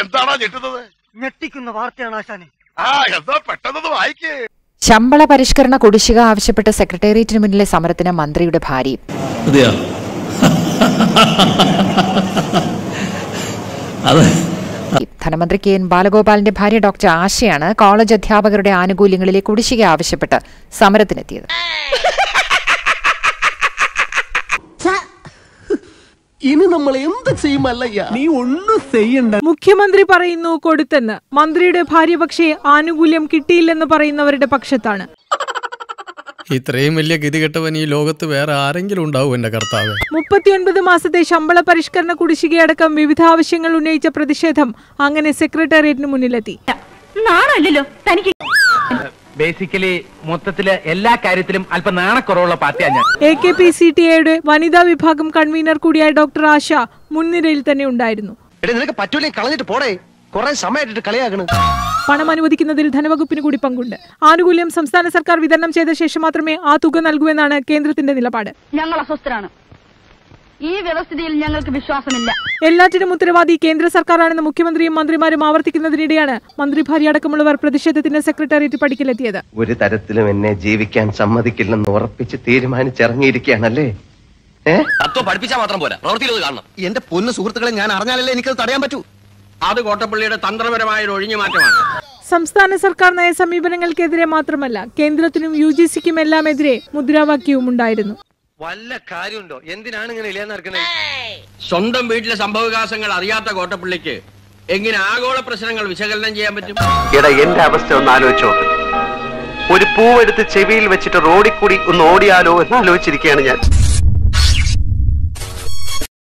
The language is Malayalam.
എന്താണോ ഞെട്ടുന്നത്? ഞെട്ടിക്കുന്ന വാർത്തയാണ് ആശാനെ. ആ എന്താ പെട്ടെന്ന് വായിക്കേ. ശമ്പള പരിഷ്കരണ കുടിശ്ശിക ആവശ്യപ്പെട്ട് സെക്രട്ടേറിയറ്റിന് മുന്നിലെ സമരത്തിന് മന്ത്രിയുടെ ഭാര്യയും ധനമന്ത്രി കെ എൻ ബാലഗോപാലിന്റെ ഭാര്യ ഡോക്ടർ ആശയാണ് കോളേജ് അധ്യാപകരുടെ ആനുകൂല്യങ്ങളിലെ കുടിശ്ശിക ആവശ്യപ്പെട്ട് സമരത്തിനെത്തിയത്. ഇനി നമ്മൾ എന്ത് ചെയ്യുമല്ലയ്യ നീ ഒന്നും ചെയ്യണ്ട. മുഖ്യമന്ത്രി പറയുന്നു കൊടുത്തെന്ന്. മന്ത്രിയുടെ ഭാര്യ പക്ഷേ ആനുകൂല്യം കിട്ടിയില്ലെന്ന് പറയുന്നവരുടെ പക്ഷത്താണ്. ഇത്രയും വലിയ ഗതികെട്ടവൻ ഈ ലോകത്ത് വേറെ ആരെങ്കിലും ഉണ്ടാവും എന്റെ കർത്താവ്. മുപ്പത്തിയൊൻപത് മാസത്തെ ശമ്പള പരിഷ്കരണ കുടിശ്ശികയടക്കം വിവിധ ആവശ്യങ്ങൾ ഉന്നയിച്ച പ്രതിഷേധം അങ്ങനെ സെക്രട്ടേറിയറ്റിന് മുന്നിലെത്തി. നാണല്ലോ തനിക്ക് ബേസിക്കലി മൊത്തത്തിൽ എല്ലാ കാര്യത്തിലും അല്പം നാണക്കുറവുള്ള പാർട്ടിയാണ് ഞാൻ. A K P C T എയുടെ വനിതാ വിഭാഗം കൺവീനർ കൂടിയായ ഡോക്ടർ ആശ മുൻനിരയിൽ തന്നെ ഉണ്ടായിരുന്നു. എടേ നിനക്ക് പറ്റൂലേ കളഞ്ഞിട്ട് പോടേ. കുറെ സമയമായിട്ട് കളിയാക്കണ്. പണം അനുവദിക്കുന്നതിൽ ധനവകുപ്പിന് കൂടി പങ്കുണ്ട്. ആനുകൂല്യം സംസ്ഥാന സർക്കാർ വിതരണം ചെയ്ത ശേഷം മാത്രമേ ആ തുക നൽകൂ എന്നാണ് കേന്ദ്രത്തിന്റെ നിലപാട്. ഞങ്ങൾ അസ്വസ്ഥരാണ്. ഈ വ്യവസ്ഥിതിയിൽ ഞങ്ങൾക്ക് വിശ്വാസമില്ല. എല്ലാറ്റിനും ഉത്തരവാദി കേന്ദ്ര സർക്കാരാണെന്ന് മുഖ്യമന്ത്രിയും മന്ത്രിമാരും ആവർത്തിക്കുന്നതിനിടെയാണ് മന്ത്രി ഭാര്യ അടക്കമുള്ളവർ പ്രതിഷേധത്തിന് സെക്രട്ടേറിയറ്റ് പടിക്കലെത്തിയത്. ഒരു തരത്തിലും എന്നെ ജീവിക്കാൻ സമ്മതിക്കില്ലെന്ന് ഉറപ്പിച്ച് തീരുമാനിച്ചിറങ്ങിയിരിക്കുകയാണല്ലേ? തത്വം പഠിപ്പിച്ചാൽ മാത്രം പോരാ. കാണണം. എന്റെ പൊന്ന് സുഹൃത്തുക്കളെ ഞാൻ അറിഞ്ഞാലല്ലേ എനിക്കത് തടയാൻ പറ്റൂ? അത് കോട്ടപ്പള്ളിയുടെ തന്ത്രപരമായ ഒരു ഒഴിഞ്ഞു മാറ്റമാണ് സംസ്ഥാന സർക്കാർ നയ സമീപനങ്ങൾക്കെതിരെ മാത്രമല്ല കേന്ദ്രത്തിനും യു ജി സിക്കും എല്ലാം എതിരെ മുദ്രാവാക്യവും ഉണ്ടായിരുന്നു വല്ല കാര്യമുണ്ടോ? എന്തിനാണ് ഇങ്ങനെ ഇല്ലാന്ന് നടക്കുന്നത് സ്വന്തം വീട്ടിലെ സംഭവവികാസങ്ങൾ അറിയാത്ത കോട്ടപ്പള്ളിക്ക് എങ്ങനെ ആഗോള പ്രശ്നങ്ങൾ വിശകലനം ചെയ്യാൻ പറ്റും? എടാ എന്റെ അവസ്ഥ ഒന്ന് ആലോചിച്ചോ. ഒരു പൂവെടുത്ത് ചെവിയിൽ വെച്ചിട്ട് റോഡിൽ കൂടി ഒന്ന് ഓടിയാലോ എന്ന് ആലോചിച്ചിരിക്കുകയാണ് ഞാൻ.